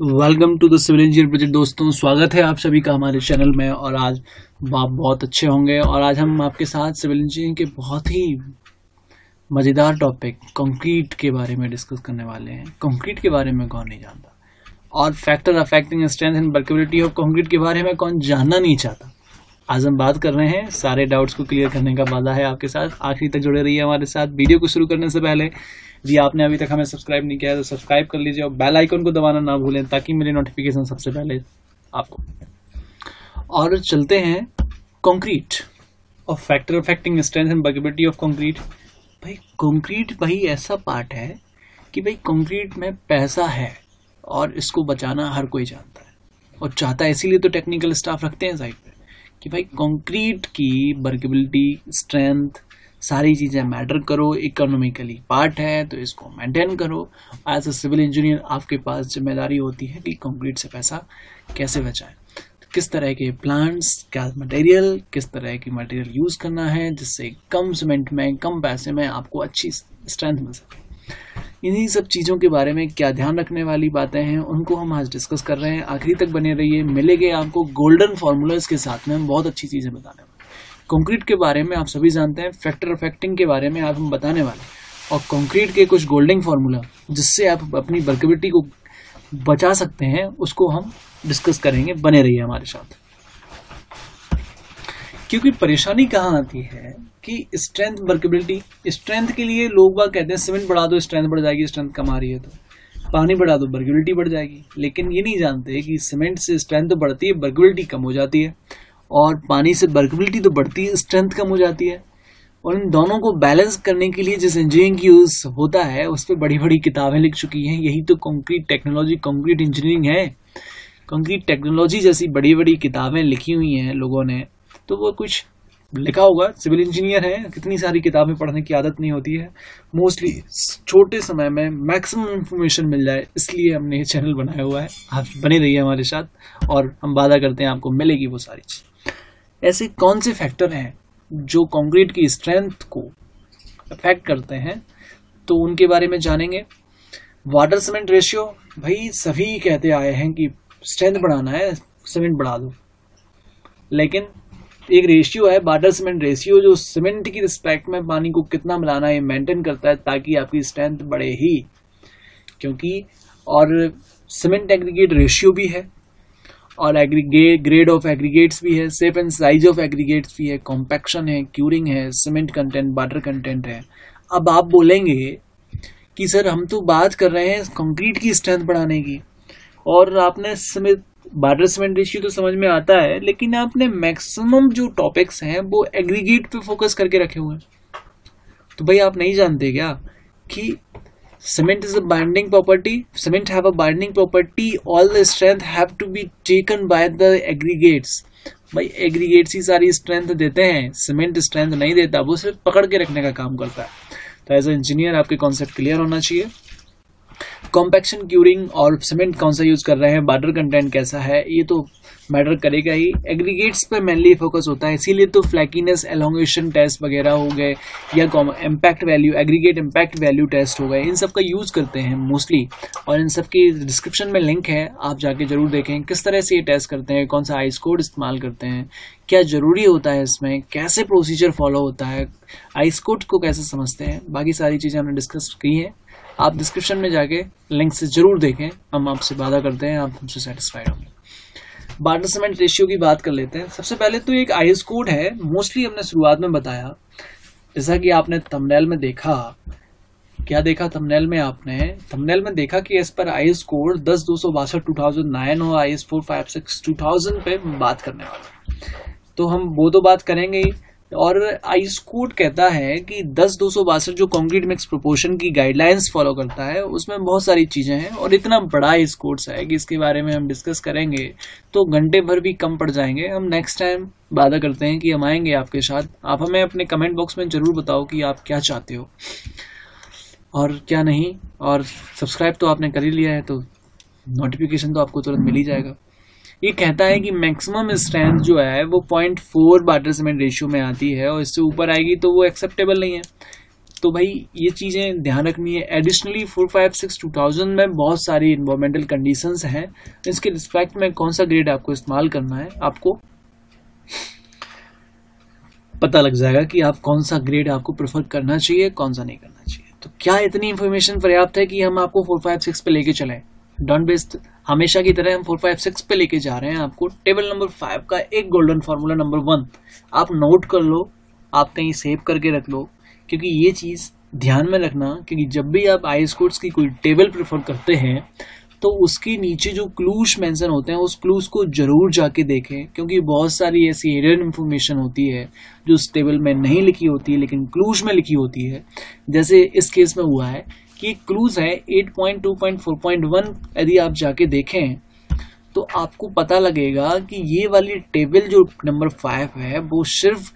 Welcome to the civil engineer project दोस्तों। स्वागत है आप सभी का हमारे चैनल में, और आज आप बहुत अच्छे होंगे, और आज हम आपके साथ सिविल इंजीनियरिंग के बहुत ही मज़ेदार टॉपिक कंक्रीट के बारे में डिस्कस करने वाले हैं। कंक्रीट के बारे में कौन नहीं जानता? और factor affecting strength and workability of concrete के बारे में कौन जानना नहीं चाहता? आज हम बात कर रहे हैं, सारे डाउट्स को क्लियर करने का वादा है आपके साथ। आखिरी तक जुड़े रहिए हमारे साथ। वीडियो को शुरू करने से पहले यदि आपने अभी तक हमें सब्सक्राइब नहीं किया है तो सब्सक्राइब कर लीजिए और बेल आइकन को दबाना ना भूलें ताकि मेरी नोटिफिकेशन सबसे पहले आपको और चलते हैं कंक्रीट और factor affecting strength and workability of concrete भाई कंक्रीट भाई ऐसा पार्ट है कि भाई कंक्रीट में पैसा है और इसको बचाना हर कोई जानता है और चाहता है, इसीलिए तो टेक्निकल स्टाफ रखते हैं साइड पे कि भाई कंक्रीट की वर्केबिलिटी स्ट्रेंथ सारी चीज़ें मैटर करो इकोनॉमिकली पार्ट है तो इसको मेंटेन करो। एज अ सिविल इंजीनियर आपके पास ज़िम्मेदारी होती है कि कंक्रीट से पैसा कैसे बचाएँ। किस तरह के प्लांट्स क्या मटेरियल किस तरह की मटेरियल यूज़ करना है, जिससे कम सीमेंट में, कम पैसे में आपको अच्छी स्ट्रेंथ मिल सके। इन्हीं सब चीज़ों के बारे में क्या ध्यान रखने वाली बातें हैं, उनको हम आज डिस्कस कर रहे हैं। आखिरी तक बने रहिए। मिलेंगे आपको गोल्डन फार्मूलाज के साथ में। हम बहुत अच्छी चीज़ें बताने वाले कंक्रीट के बारे में आप सभी जानते हैं फैक्टर अफेक्टिंग के बारे में आप हम बताने वाले और कंक्रीट के कुछ गोल्डन फार्मूला जिससे आप अपनी वर्केबिलिटी को बचा सकते हैं, उसको हम डिस्कस करेंगे, बने रहिए हमारे साथ। क्योंकि परेशानी कहाँ आती है कि स्ट्रेंथ वर्केबिलिटी स्ट्रेंथ के लिए लोग बाग कहते हैं सीमेंट बढ़ा दो स्ट्रेंथ बढ़ जाएगी स्ट्रेंथ कम आ रही है तो। पानी बढ़ा दो वर्केबिलिटी बढ़ जाएगी। लेकिन ये नहीं जानते कि सीमेंट से स्ट्रेंथ बढ़ती है वर्केबिलिटी कम हो जाती है। और पानी से वर्केबिलिटी तो बढ़ती है स्ट्रेंथ कम हो जाती है। और इन दोनों को बैलेंस करने के लिए जिस इंजीनियरिंग यूज़ होता है, उस पर बड़ी बड़ी किताबें लिख चुकी हैं। यही तो कंक्रीट टेक्नोलॉजी कंक्रीट इंजीनियरिंग है। कंक्रीट टेक्नोलॉजी जैसी बड़ी बड़ी किताबें लिखी हुई हैं लोगों ने। तो वो कुछ लिखा होगा सिविल इंजीनियर है, कितनी सारी किताबें पढ़ने की आदत नहीं होती है। मोस्टली छोटे समय में मैक्सिमम इंफॉर्मेशन मिल जाए, इसलिए हमने ये चैनल बनाया हुआ है। आप बने रहिए हमारे साथ, और हम वादा करते हैं आपको मिलेगी वो सारी चीज़। ऐसे कौन से फैक्टर हैं जो कंक्रीट की स्ट्रेंथ को अफेक्ट करते हैं? तो उनके बारे में जानेंगे। वाटर सीमेंट रेशियो भाई, सभी कहते आए हैं कि स्ट्रेंथ बढ़ाना है सीमेंट बढ़ा दो। लेकिन एक रेशियो है वाटर सीमेंट रेशियो जो सीमेंट की रिस्पेक्ट में पानी को कितना मिलाना है मेंटेन करता है, ताकि आपकी स्ट्रेंथ बढ़े ही। क्योंकि, और सीमेंट एग्रीगेट रेशियो भी है। और एग्रीगेट ग्रेड ऑफ़ एग्रीगेट्स भी है shape and size of aggregates भी है कॉम्पैक्शन है क्यूरिंग है सीमेंट कंटेंट वाटर कंटेंट है। अब आप बोलेंगे कि सर हम तो बात कर रहे हैं कंक्रीट की स्ट्रेंथ बढ़ाने की। और आपने सीमेंट वाटर सीमेंट रेशियो तो समझ में आता है, लेकिन आपने मैक्सिमम जो टॉपिक्स हैं, वो एग्रीगेट पे फोकस करके रखे हुए हैं। तो भाई आप नहीं जानते क्या कि cement is a binding property. Cement have a binding property. All the strength have to be taken by the aggregates. भाई एग्रीगेट्स ही सारी स्ट्रेंथ देते हैं। सीमेंट स्ट्रेंथ नहीं देता, वो सिर्फ़ पकड़ के रखने का काम करता है। तो एज ए इंजीनियर आपके कॉन्सेप्ट क्लियर होना चाहिए। कॉम्पैक्शन क्यूरिंग और सीमेंट कौन सा यूज़ कर रहे हैं? वाटर कंटेंट कैसा है? ये तो मैटर करेगा ही। एग्रीगेट्स पर मेनली फोकस होता है, इसीलिए तो फ्लैकीनेस एलोंगेशन टेस्ट वगैरह हो गए, या impact value aggregate impact value test हो गए, इन सब का यूज़ करते हैं मोस्टली और इन सब की डिस्क्रिप्शन में लिंक है, आप जाके ज़रूर देखें, किस तरह से ये टेस्ट करते हैं, कौन सा आइस कोड इस्तेमाल करते हैं, क्या ज़रूरी होता है इसमें, कैसे प्रोसीजर फॉलो होता है आइस कोड को कैसे समझते हैं, बाकी सारी चीज़ें हमने डिस्कस की हैं। आप डिस्क्रिप्शन में जाके लिंक से ज़रूर देखें, हम आपसे वादा करते हैं, आप हमसे सेटिस्फाइड होंगे। वाटर सीमेंट रेशियो की बात कर लेते हैं। सबसे पहले तो एक आईएस कोड है, मोस्टली हमने शुरुआत में बताया। जैसा कि आपने थंबनेल में देखा, क्या देखा थंबनेल में आपने? थंबनेल में देखा कि इस पर आईएस कोड दस दो सौ बासठ टू थाउज़ेंड नाइन और I S four, five, six two thousand पे बात करने वाले तो हम वो तो बात करेंगे ही। और आइस कोड कहता है कि दस दो सौ बासठ जो कॉन्क्रीट मिक्स प्रोपोर्शन की गाइडलाइंस फॉलो करता है, उसमें बहुत सारी चीज़ें हैं और इतना बड़ा आइस कोड्स है कि इसके बारे में हम डिस्कस करेंगे तो घंटे भर भी कम पड़ जाएँगे। हम नेक्स्ट टाइम वादा करते हैं कि हम आएँगे आपके साथ। आप हमें अपने कमेंट बॉक्स में ज़रूर बताओ कि आप क्या चाहते हो। और क्या नहीं? और सब्सक्राइब तो आपने कर ही लिया है तो नोटिफिकेशन तो आपको तुरंत मिल ही जाएगा। ये कहता है कि मैक्सिमम स्ट्रेंथ जो है, वो point four water cement ratio में आती है और इससे ऊपर आएगी तो वो एक्सेप्टेबल नहीं है। तो भाई, ये चीज़ें ध्यान रखनी है। Additionally four five six two thousand में बहुत सारी इन्वायरमेंटल कंडीशंस हैं। इसके रिस्पेक्ट में कौन सा ग्रेड आपको इस्तेमाल करना है, आपको पता लग जाएगा कि आप कौन सा ग्रेड आपको प्रेफर करना चाहिए, कौन सा नहीं करना चाहिए। तो क्या इतनी इन्फॉर्मेशन पर्याप्त है कि हम आपको फोर फाइव सिक्स पे लेके चलें? डॉन बेस्ड हमेशा की तरह हम फोर फाइव सिक्स पे लेके जा रहे हैं आपको टेबल नंबर फाइव का एक गोल्डन फार्मूला नंबर वन आप नोट कर लो, आप कहीं सेव करके रख लो, क्योंकि ये चीज़ ध्यान में रखना, क्योंकि जब भी आप आई कोर्स की कोई टेबल प्रेफर करते हैं तो उसके नीचे जो क्लूज मेंशन होते हैं, उस क्लूज को ज़रूर जाके देखें, क्योंकि बहुत सारी ऐसी हिडन इन्फॉर्मेशन होती है, जो उस टेबल में नहीं लिखी होती है लेकिन क्लूज में लिखी होती है। जैसे इस केस में हुआ है कि क्लूज है 8.2.4.1 यदि आप जाके देखें तो आपको पता लगेगा कि ये वाली टेबल जो नंबर फाइव है, वो सिर्फ़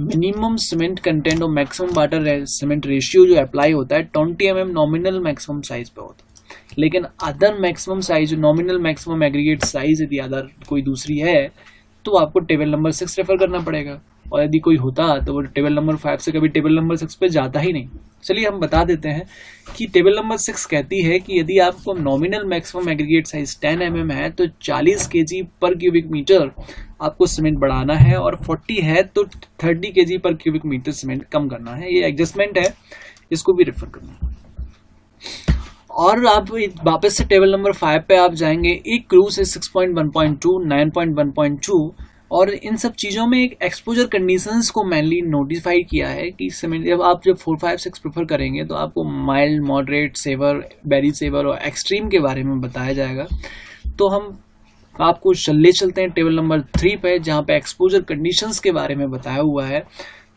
मिनिमम सीमेंट कंटेंट और मैक्सिमम वाटर सीमेंट रेशियो जो अप्लाई होता है twenty M M nominal maximum size पे होता है। लेकिन other maximum size nominal maximum aggregate size यदि अदर कोई दूसरी है तो आपको टेबल नंबर सिक्स रेफर करना पड़ेगा। और यदि कोई होता तो वो टेबल नंबर फाइव से कभी टेबल नंबर सिक्स पे जाता ही नहीं। चलिए हम बता देते हैं कि टेबल नंबर सिक्स कहती है कि यदि आपको nominal maximum aggregate size ten M mm है तो चालीस के पर क्यूबिक मीटर आपको सीमेंट बढ़ाना है और फोर्टी है तो थर्टी के पर क्यूबिक मीटर सीमेंट कम करना है। ये एडजस्टमेंट है, इसको भी रेफर करना और आप वापस से टेबल नंबर फाइव पे आप जाएँगे, एक क्रूज है six point one point two nine point one point two और इन सब चीज़ों में एक एक्सपोजर कंडीशंस को मैनली नोटिफाई किया है कि जब आप जब फोर फाइव सिक्स प्रेफर करेंगे तो आपको mild moderate severe very severe और एक्सट्रीम के बारे में बताया जाएगा। तो हम आपको चले चलते हैं टेबल नंबर थ्री पे, जहाँ पे एक्सपोजर कंडीशंस के बारे में बताया हुआ है।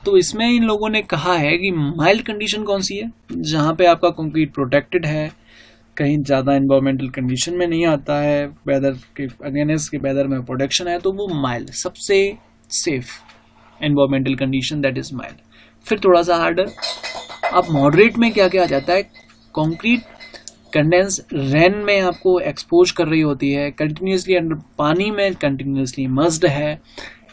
तो इसमें इन लोगों ने कहा है कि माइल्ड कंडीशन कौन सी है, जहाँ पे आपका कंक्रीट प्रोटेक्टेड है कहीं ज़्यादा इन्वायरमेंटल कंडीशन में नहीं आता है वेदर के अगेंस्ट के वेदर में प्रोडक्शन है तो वो माइल्ड सबसे safe environmental condition that is mild फिर थोड़ा सा हार्डर अब मॉडरेट में क्या क्या आ जाता है? कॉन्क्रीट कंडेंस रेन में आपको एक्सपोज कर रही होती है कंटिन्यूसली अंडर पानी में कंटिन्यूसली मस्ड है,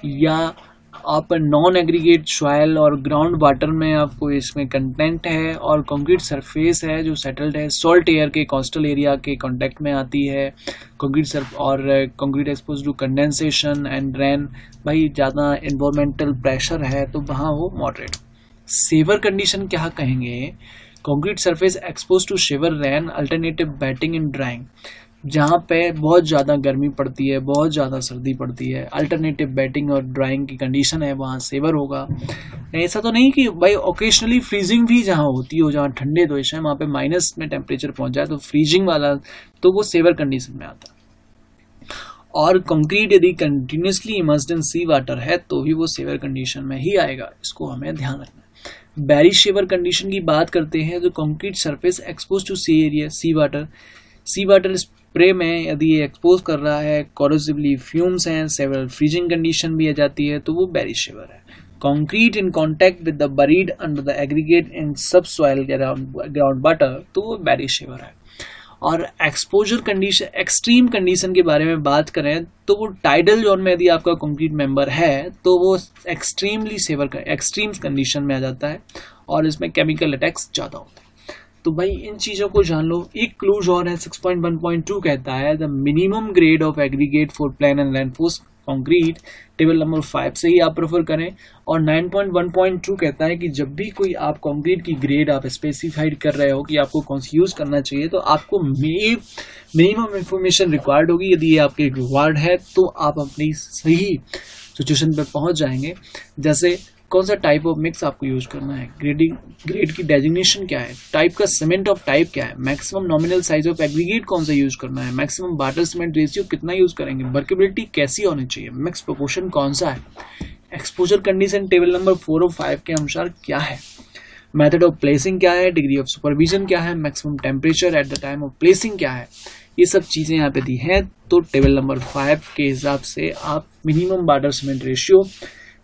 या आप नॉन एग्रीगेट सॉयल और ग्राउंड वाटर में आपको इसमें कंटेंट है और कंक्रीट सरफेस है जो सेटल्ड है सॉल्ट एयर के कोस्टल एरिया के कांटेक्ट में आती है। कंक्रीट सर्फ और concrete expose to condensation and rain भाई ज़्यादा इन्वामेंटल प्रेशर है तो वहाँ वो मॉडरेट सेवर कंडीशन क्या कहेंगे? Concrete surface expose to severe rain alternative wetting in drying जहाँ पे बहुत ज़्यादा गर्मी पड़ती है, बहुत ज़्यादा सर्दी पड़ती है अल्टरनेटिव बैटिंग और ड्राइंग की कंडीशन है, वहाँ सेवर होगा। ऐसा तो नहीं कि भाई ओकेशनली फ्रीजिंग भी जहाँ होती हो, जहाँ ठंडे देश है, वहाँ पे माइनस में टेम्परेचर पहुँच जाए तो फ्रीजिंग वाला तो वो सेवर कंडीशन में आता और कंक्रीट यदि कंटिन्यूसली इमर्स्ड सी वाटर है तो भी वो सेवर कंडीशन में ही आएगा, इसको हमें ध्यान रखना है। बैरी शेवर कंडीशन की बात करते हैं तो concrete surface expose to sea area sea water sea water spray में यदि ये एक्सपोज कर रहा है कॉरोसिवली फ्यूम्स हैं सेवरल फ्रीजिंग कंडीशन भी आ जाती है तो वो बेरी शिवर है। Concrete in contact with the buried under the aggregate in sub soil ground water तो वो बेरी शिवर है। और एक्सपोजर कंडीशन एक्सट्रीम कंडीशन के बारे में बात करें तो वो टाइडल जोन में यदि आपका कंक्रीट मेंबर है तो वो एक्सट्रीमली सेवर एक्सट्रीम कंडीशन में आ जाता है, और इसमें केमिकल अटैक्स ज़्यादा होते हैं। तो भाई, इन चीज़ों को जान लो। एक क्लूज और है 6.1.2 कहता है the minimum grade of aggregate for plain and reinforce concrete table number five से ही आप प्रेफर करें। और 9.1.2 कहता है कि जब भी कोई आप कंक्रीट की ग्रेड आप स्पेसिफाइड कर रहे हो कि आपको कौन सी यूज़ करना चाहिए तो आपको मिनिमम इंफॉर्मेशन रिक्वायर्ड होगी। यदि ये आपके रिक्वायर्ड है तो आप अपनी सही सिचुएशन पे पहुँच जाएँगे। जैसे कौन सा टाइप ऑफ़ मिक्स आपको यूज़ करना है? ग्रेडिंग ग्रेड की डेजिग्नेशन क्या है? टाइप का सीमेंट ऑफ़ टाइप क्या है? Maximum nominal size of aggregate कौन सा यूज़ करना है? मैक्सिमम बाटर सीमेंट रेशियो कितना यूज़ करेंगे? वर्केबिलिटी कैसी होनी चाहिए? मिक्स प्रोपोर्शन कौन सा है? Exposure condition table number four और फाइव के अनुसार क्या है? मेथड ऑफ़ प्लेसिंग क्या है? डिग्री ऑफ़ सुपरविजन क्या है? Maximum temperature at the time of placing क्या है? ये सब चीज़ें यहाँ पे दी हैं। तो टेबल नंबर फाइव के हिसाब से आप minimum water cement ratio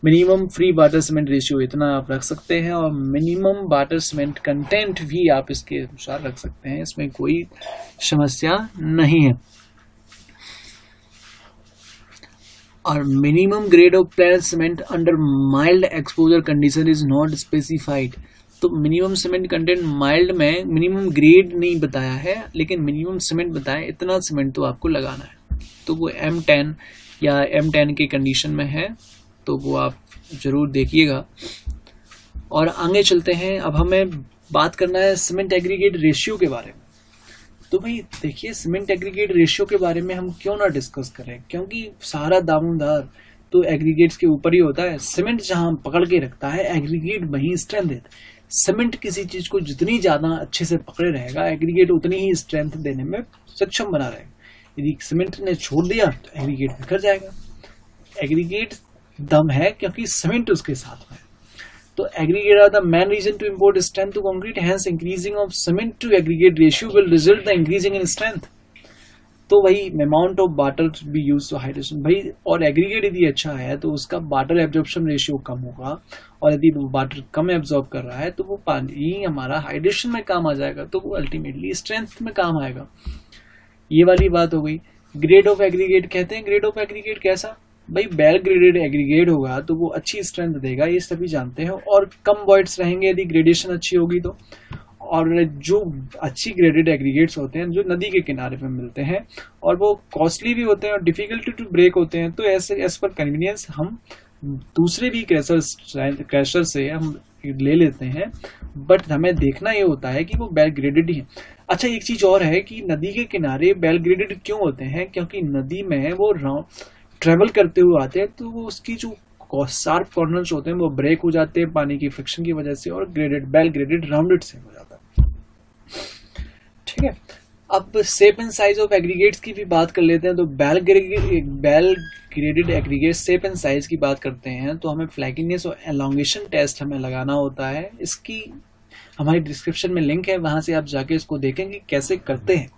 minimum free water cement ratio इतना आप रख सकते हैं और मिनिमम वाटर सीमेंट कंटेंट भी आप इसके अनुसार रख सकते हैं। इसमें कोई समस्या नहीं है। और minimum grade of plain cement under mild exposure condition is not specified तो मिनिमम सीमेंट कंटेंट माइल्ड में मिनिमम ग्रेड नहीं बताया है, लेकिन मिनिमम सीमेंट बताया इतना सीमेंट तो आपको लगाना है। तो वो एम टेन या एम टेन के कंडीशन में है। तो वो आप ज़रूर देखिएगा। और आगे चलते हैं। अब हमें बात करना है सीमेंट एग्रीगेट रेशियो के बारे में। तो भाई, देखिए सीमेंट एग्रीगेट रेशियो के बारे में हम क्यों ना डिस्कस करें? क्योंकि सारा दामोदार तो एग्रीगेट्स के ऊपर ही होता है। सीमेंट जहाँ पकड़ के रखता है एग्रीगेट वही स्ट्रेंथ देता है। सीमेंट किसी चीज़ को जितनी ज़्यादा अच्छे से पकड़े रहेगा एग्रीगेट उतनी ही स्ट्रेंथ देने में सक्षम बना रहेगा। यदि सीमेंट ने छोड़ दिया तो एग्रीगेट बिखर जाएगा। एग्रीगेट दम है क्योंकि सीमेंट उसके साथ में तो aggregate are the main reason to impart strength to concrete hence increasing of cement to aggregate ratio will result the increasing in strength तो वही amount of water be use to hydration भाई, और aggregate यदि अच्छा है तो उसका water absorption ratio कम होगा, और यदि वो वाटर कम एब्जॉर्ब कर रहा है तो वो पानी हमारा हाइड्रेशन में काम आ जाएगा तो वो अल्टीमेटली स्ट्रेंथ में काम आएगा। ये वाली बात हो गई। ग्रेड ऑफ़ एग्रीगेट कहते हैं। ग्रेड ऑफ़ एग्रीगेट कैसा? भाई वेल ग्रेडेड एग्रीगेट होगा तो वो अच्छी स्ट्रेंथ देगा, ये सभी जानते हैं। और कम वॉइड्स रहेंगे, यदि ग्रेडेशन अच्छी होगी तो। और जो अच्छी ग्रेडेड एग्रीगेट्स होते हैं, जो नदी के किनारे पे मिलते हैं, और वो कॉस्टली भी होते हैं और डिफिकल्टी टू ब्रेक होते हैं तो ऐसे एज पर कन्वीनियंस हम दूसरे भी क्रैशर क्रैशर से हम ले लेते हैं। बट हमें देखना ये होता है कि वो बेल ग्रेडेड ही है। अच्छा एक चीज़ और है कि नदी के किनारे बेल ग्रेडेड क्यों होते हैं? क्योंकि नदी में वो ट्रेवल करते हुए आते हैं तो वो उसकी जो शार्प कॉर्नर्स होते हैं, वो ब्रेक हो जाते हैं पानी की फ्रिक्शन की वजह से और ग्रेडेड बेल ग्रेडेड राउंडेड से हो जाता है। ठीक है? अब shape and size of aggregates की भी बात कर लेते हैं तो well well graded aggregate shape and size की बात करते हैं तो हमें फ्लैगिनेस और एलोंगेशन टेस्ट हमें लगाना होता है। इसकी हमारी डिस्क्रिप्शन में लिंक है, वहाँ से आप जाके इसको देखेंगे, कैसे करते हैं।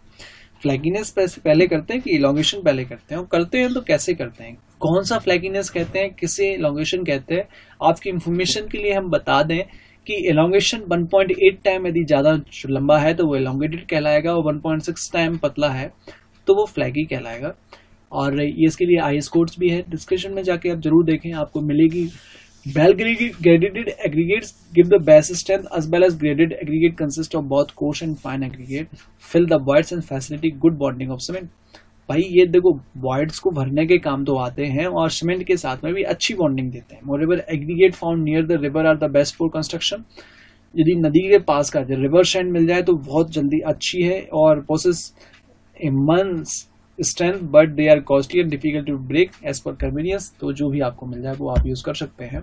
फ्लैगिनेस पहले करते हैं कि इलांगेशन पहले करते हैं? और करते हैं तो कैसे करते हैं? कौन सा फ्लैगिनेस कहते हैं? किसे इलांगेशन कहते हैं? आपकी इंफॉर्मेशन के लिए हम बता दें कि इलांगेशन 1.8 टाइम यदि ज़्यादा लंबा है तो वो इलांगेटेड कहलाएगा और 1.6 टाइम पतला है तो वो फ्लैगी कहलाएगा। और ये इसके लिए आई कोड्स भी है। डिस्क्रिप्शन में जाके आप ज़रूर देखें। आपको मिलेगी Well graded aggregates give the best strength as well as graded aggregate consist of both coarse and fine aggregate. Fill the voids and facilitate good bonding of cement. भाई ये देखो वॉइड्स को भरने के काम तो आते हैं और सीमेंट के साथ में भी अच्छी बॉन्डिंग देते हैं more aggregate found near the river are the best for construction यदि नदी के पास का रिवर शैंड मिल जाए तो बहुत जल्दी अच्छी है और process immense strength but they are costly and difficult to break as per convenience तो जो भी आपको मिल जाए वो आप यूज़ कर सकते हैं।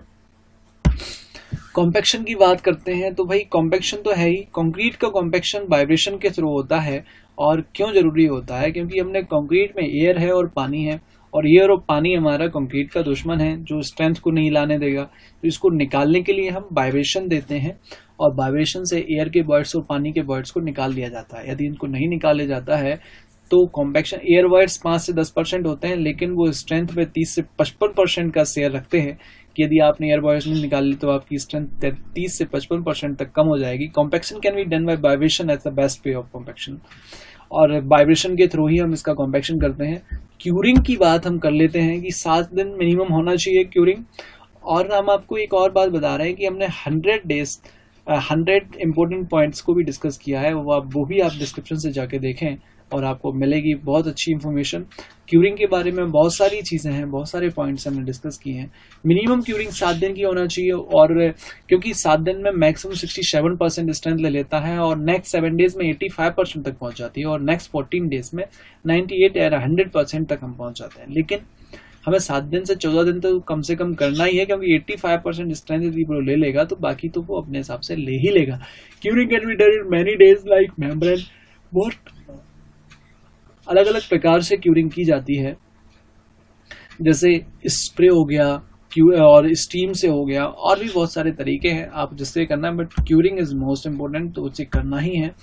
कॉम्पेक्शन की बात करते हैं तो भाई कॉम्पेक्शन तो है ही। कंक्रीट का कॉम्पेक्शन वाइब्रेशन के थ्रू होता है और क्यों ज़रूरी होता है? क्योंकि हमने कंक्रीट में एयर है और पानी है और एयर और पानी हमारा कंक्रीट का दुश्मन है जो स्ट्रेंथ को नहीं लाने देगा। तो इसको निकालने के लिए हम वाइब्रेशन देते हैं और वाइब्रेशन से एयर के बर्ड्स और पानी के बर्ड्स को निकाल दिया जाता है। यदि इनको नहीं निकाले जाता है तो कॉम्पैक्शन एयर वायर्स पाँच से दस परसेंट होते हैं, लेकिन वो स्ट्रेंथ पे तीस से पचपन परसेंट का शेयर रखते हैं। कि यदि आपने एयर वायर्स नहीं निकाली तो आपकी स्ट्रेंथ तीस से पचपन परसेंट तक कम हो जाएगी। Compaction can be done by vibration as the best way of compaction और वाइब्रेशन के थ्रू ही हम इसका कॉम्पैक्शन करते हैं। क्यूरिंग की बात हम कर लेते हैं कि सात दिन मिनिमम होना चाहिए क्यूरिंग और हम आपको एक और बात बता रहे हैं कि हमने hundred days hundred important points को भी डिस्कस किया है। वो आप वो भी आप डिस्क्रिप्शन से जाके देखें। और आपको मिलेगी बहुत अच्छी इन्फॉर्मेशन क्यूरिंग के बारे में बहुत सारी चीज़ें हैं, बहुत सारे पॉइंट्स हमने डिस्कस किए हैं. मिनिमम क्यूरिंग सात दिन की होना चाहिए और क्योंकि सात दिन में maximum sixty seven percent strength ले लेता है और नेक्स्ट सेवन डेज़ में एट्टी फाइव परसेंट तक पहुँच जाती है और नेक्स्ट फोर्टीन डेज़ में नाइन्टी एट या हंड्रेड परसेंट तक हम पहुँच जाते हैं. लेकिन हमें सात दिन से चौदह दिन तो कम से कम करना ही है क्योंकि 85 परसेंट स्ट्रेंथ यदि वो ले लेगा तो बाकी तो वो अपने हिसाब से ले ही लेगा. Curing can be done in many days like membrane बहुत अलग अलग प्रकार से क्यूरिंग की जाती है। जैसे स्प्रे हो गया और स्टीम से हो गया, और भी बहुत सारे तरीके हैं। आप जिससे करना है but curing is most important तो उसे करना ही है।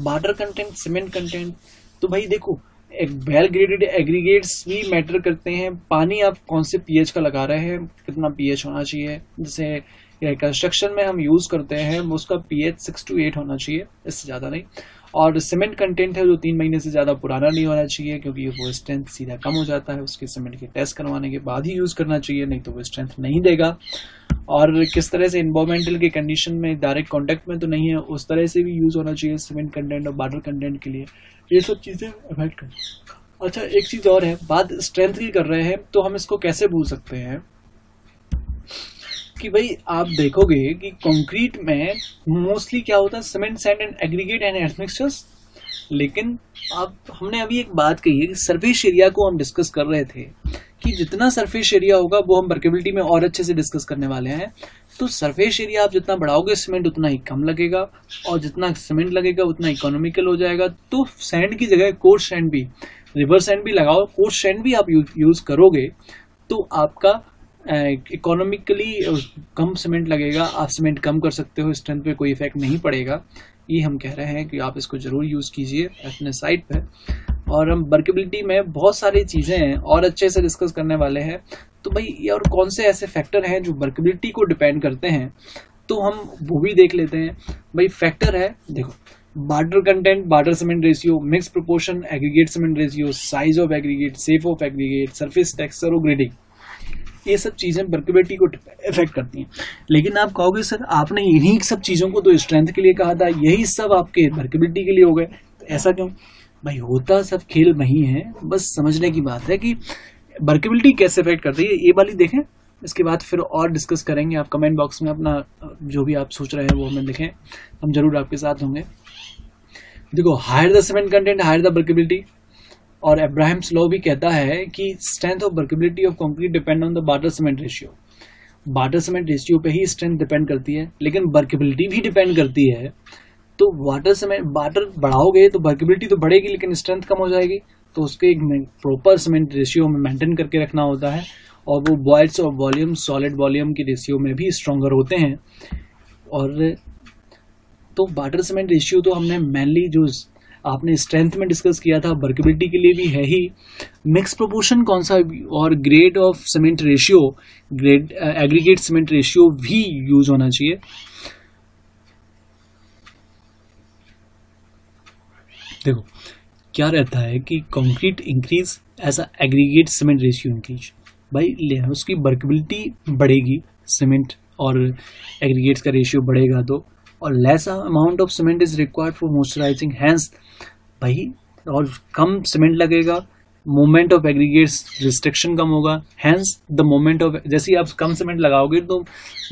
वाटर कंटेंट सीमेंट कंटेंट तो भाई देखो, एक वेल ग्रेडेड एग्रीगेट्स भी मैटर करते हैं। पानी आप कौन से पीएच का लगा रहे हैं? कितना पीएच होना चाहिए? जैसे कंस्ट्रक्शन में हम यूज़ करते हैं, उसका पीएच सिक्स टू एट होना चाहिए, इससे ज़्यादा नहीं। और सीमेंट कंटेंट है जो तीन महीने से ज़्यादा पुराना नहीं होना चाहिए, क्योंकि वो स्ट्रेंथ सीधा कम हो जाता है। उसके सीमेंट के टेस्ट करवाने के बाद ही यूज़ करना चाहिए, नहीं तो वो स्ट्रेंथ नहीं देगा। और किस तरह से इन्वायरमेंटल के कंडीशन में डायरेक्ट कांटेक्ट में तो नहीं है, उस तरह से भी यूज़ होना चाहिए सीमेंट कंटेंट और वाटर कंटेंट के लिए। ये सब चीज़ें अफेक्ट कर अच्छा एक चीज़ और है बात स्ट्रेंथ की कर रहे हैं तो हम इसको कैसे भूल सकते हैं? कि भाई आप देखोगे कि कंक्रीट में मोस्टली क्या होता है cement sand and aggregate and earth mixtures लेकिन अब हमने अभी एक बात कही है कि सरफेस एरिया को हम डिस्कस कर रहे थे कि जितना सरफेस एरिया होगा, वो हम वर्केबिलिटी में और अच्छे से डिस्कस करने वाले हैं। तो सरफेस एरिया आप जितना बढ़ाओगे सीमेंट उतना ही कम लगेगा और जितना सीमेंट लगेगा, उतना इकोनॉमिकल हो जाएगा। तो सैंड की जगह कोर्स सैंड भी रिवर सैंड भी लगाओ कोर्स सैंड भी आप यूज़ करोगे तो आपका इकोनॉमिकली कम सीमेंट लगेगा, आप सीमेंट कम कर सकते हो स्ट्रेंथ पे कोई इफ़ेक्ट नहीं पड़ेगा। ये हम कह रहे हैं कि आप इसको ज़रूर यूज़ कीजिए अपने साइट पे। और हम वर्केबिलिटी में बहुत सारी चीज़ें हैं, और अच्छे से डिस्कस करने वाले हैं। तो भाई, ये और कौन से ऐसे फैक्टर हैं जो वर्केबिलिटी को डिपेंड करते हैं? तो हम वो भी देख लेते हैं। भाई फैक्टर है, देखो water content water cement ratio mix proportion aggregate cement ratio size of aggregate shape of aggregate surface texture और ग्रेडिंग ये सब चीज़ें वर्केबिलिटी को इफ़ेक्ट करती हैं। लेकिन आप कहोगे, सर, आपने इन्हीं सब चीज़ों को तो स्ट्रेंथ के लिए कहा था, यही सब आपके वर्केबिलिटी के लिए हो गए। तो ऐसा क्यों? भाई, होता सब खेल वही है बस समझने की बात है कि वर्केबिलिटी कैसे इफ़ेक्ट करती है, ये वाली देखें। इसके बाद फिर और डिस्कस करेंगे। आप कमेंट बॉक्स में अपना, जो भी आप सोच रहे हैं, वो हमें लिखें। हम ज़रूर आपके साथ होंगे। देखो higher the cement content higher the workability और अब्राहम स्लो भी कहता है कि strength of workability of concrete depend on the water cement ratio water cement ratio पे ही स्ट्रेंथ डिपेंड करती है, लेकिन वर्केबिलिटी भी डिपेंड करती है। तो वाटर सीमेंट वाटर बढ़ाओगे तो वर्केबिलिटी तो बढ़ेगी, लेकिन स्ट्रेंथ कम हो जाएगी। तो उसके एक प्रॉपर सीमेंट रेशियो में मेंटेन करके रखना होता है, और वो बॉयल्स और वॉल्यूम सॉलिड वॉल्यूम की रेशियो में भी स्ट्रोंगर होते हैं। और तो वाटर सीमेंट रेशियो तो हमने मेनली जो आपने स्ट्रेंथ में डिस्कस किया था वर्केबिलिटी के लिए भी है ही। मिक्स प्रोपोर्शन कौन सा और grade of cement ratio grade aggregate cement ratio भी यूज़ होना चाहिए। देखो, क्या रहता है कि concrete increase as aggregate cement ratio increase भाई, ले, उसकी वर्केबिलिटी बढ़ेगी सीमेंट और एग्रीगेट्स का रेशियो बढ़ेगा तो। और less amount of cement is required for moisturizing hence भाई, और कम सीमेंट लगेगा मोमेंट ऑफ़ एग्रीगेट्स रिस्ट्रिक्शन कम होगा। हैंस द मोमेंट ऑफ़ जैसे आप कम सीमेंट लगाओगे तो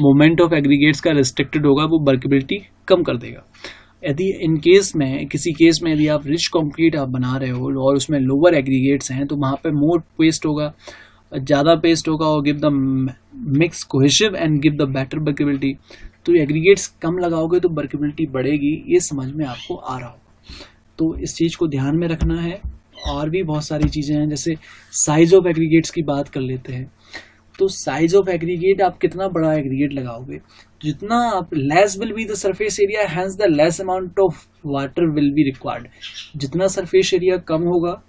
मोमेंट ऑफ़ एग्रीगेट्स का रिस्ट्रिक्टेड होगा, वो वर्केबिलिटी कम कर देगा। यदि इन केस में, किसी केस में यदि आप रिच कंक्रीट आप बना रहे हो और उसमें लोअर एग्रीगेट्स हैं तो वहाँ पे मोर पेस्ट होगा, ज़्यादा पेस्ट होगा और give the mix cohesive and give the better workability तो एग्रीगेट्स कम लगाओगे तो वर्केबिलिटी बढ़ेगी, ये समझ में आपको आ रहा हो तो इस चीज़ को ध्यान में रखना है। और भी बहुत सारी चीज़ें हैं, जैसे साइज़ ऑफ़ एग्रीगेट्स की बात कर लेते हैं। तो साइज़ ऑफ़ एग्रीगेट आप कितना बड़ा एग्रीगेट लगाओगे? जितना आप less will be the surface area hence the less amount of water will be required जितना सरफेस एरिया कम होगा,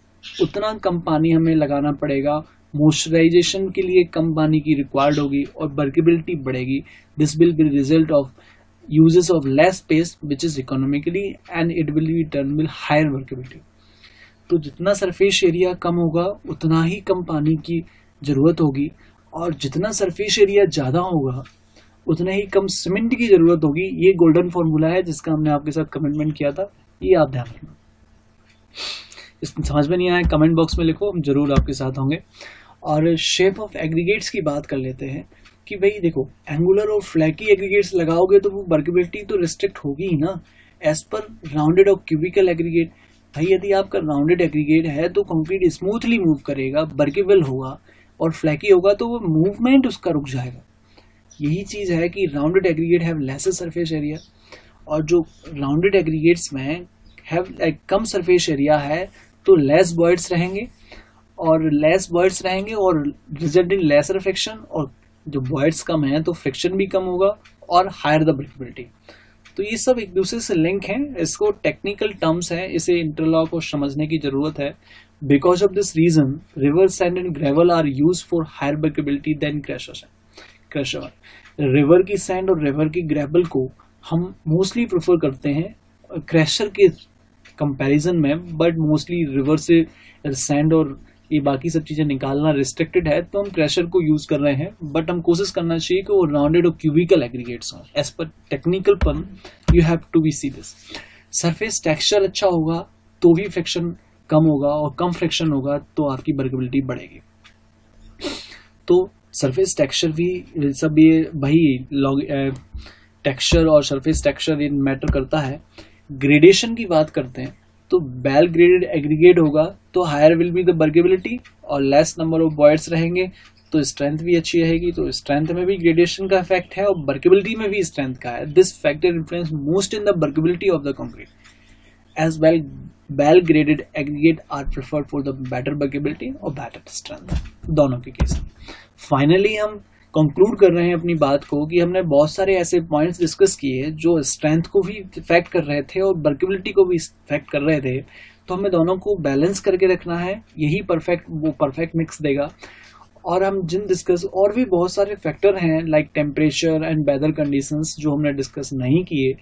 उतना कम पानी हमें लगाना पड़ेगा। मॉइस्चराइजेशन के लिए कम पानी की रिक्वायर्ड होगी और वर्केबिलिटी बढ़ेगी। This will be result of uses of less space, which is economically, and it will be done with higher workability तो जितना सरफेस एरिया कम होगा, उतना ही कम पानी की ज़रूरत होगी, और जितना सरफेस एरिया ज़्यादा होगा, उतना ही कम सीमेंट की ज़रूरत होगी। ये गोल्डन फॉर्मूला है जिसका हमने आपके साथ कमिटमेंट किया था। ये आप ध्यान रखना। समझ में नहीं आया कमेंट बॉक्स में लिखो, हम ज़रूर आपके साथ होंगे। और शेप ऑफ़ एग्रीगेट्स की बात कर लेते हैं कि भाई देखो एंगुलर और फ्लैकी एग्रीगेट्स लगाओगे तो वो वर्केबिलिटी तो रिस्ट्रिक्ट होगी ही ना। एज पर राउंडेड और क्यूबिकल एग्रीगेट भाई यदि आपका राउंडेड एग्रीगेट है तो कंक्रीट स्मूथली मूव करेगा वर्केबल होगा, और फ्लैकी होगा तो वो मूवमेंट उसका रुक जाएगा। यही चीज़ है कि rounded aggregate have less surface area और जो राउंडेड एग्रीगेट्स में हैव लाइक कम सरफेस एरिया है तो लेस बर्ड्स रहेंगे, और लेस बर्ड्स रहेंगे और रिज़ल्ट इन लेसर फ्रिक्शन और जो बर्ड्स कम है तो फ्रिक्शन भी कम होगा और हायर द ब्रेकेबिलिटी तो ये सब एक दूसरे से लिंक है। इसको टेक्निकल टर्म्स है, इसे इंटरलॉक को समझने की ज़रूरत है। Because of this reason river sand and gravel are use for higher workability than crusher sand. River की सैंड और रिवर की ग्रेवल को हम मोस्टली प्रेफर करते हैं क्रैशर के कंपैरिजन में बट मोस्टली रिवर से सैंड और ये बाकी सब चीज़ें निकालना रिस्ट्रिक्टेड है तो हम प्रेशर को यूज़ कर रहे हैं बट हम कोशिश करना चाहिए कि वो राउंडेड और क्यूबिकल एग्रीगेट्स हों। एज पर टेक्निकल पन you have to be see this surface texture अच्छा होगा तो भी फ्रिक्शन कम होगा, और कम फ्रिक्शन होगा तो आपकी वर्केबिलिटी बढ़ेगी। तो सरफेस टेक्सचर भी, सब ये वही टेक्सचर और सरफेस टेक्सचर ये मैटर करता है। ग्रेडेशन की बात करते हैं तो बेल ग्रेडेड एग्रीगेट होगा तो higher will be the workability और लेस नंबर ऑफ़ बॉयड्स रहेंगे तो स्ट्रेंथ भी अच्छी रहेगी तो स्ट्रेंथ में भी ग्रेडेशन का इफ़ेक्ट है और बर्केबिलिटी में भी स्ट्रेंथ का है। This factor influence most in the workability of the concrete as well well graded aggregate are preferred for the better workability और बेटर स्ट्रेंथ दोनों के केस फाइनली हम कंक्लूड कर रहे हैं अपनी बात को कि हमने बहुत सारे ऐसे पॉइंट्स डिस्कस किए जो स्ट्रेंथ को भी इफ़ेक्ट कर रहे थे और वर्केबिलिटी को भी इफ़ेक्ट कर रहे थे। तो हमें दोनों को बैलेंस करके रखना है। यही परफेक्ट वो परफेक्ट मिक्स देगा। और हम जिन डिस्कस और भी बहुत सारे फैक्टर हैं like temperature and weather conditions जो हमने डिस्कस नहीं किए।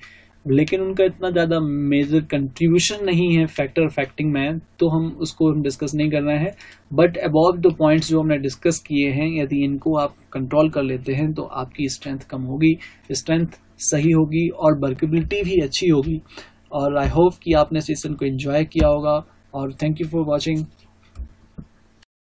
लेकिन उनका इतना ज़्यादा मेजर कंट्रीब्यूशन नहीं है फैक्टर फैक्टिंग में तो हम उसको हम डिस्कस नहीं कर रहे हैं। बट अबॉव द पॉइंट्स जो हमने डिस्कस किए हैं, यदि इनको आप कंट्रोल कर लेते हैं तो आपकी स्ट्रेंथ कम होगी। स्ट्रेंथ सही होगी और वर्केबिलिटी भी अच्छी होगी। और आई होप कि आपने सेशन को एंजॉय किया होगा। और थैंक यू फॉर वॉचिंग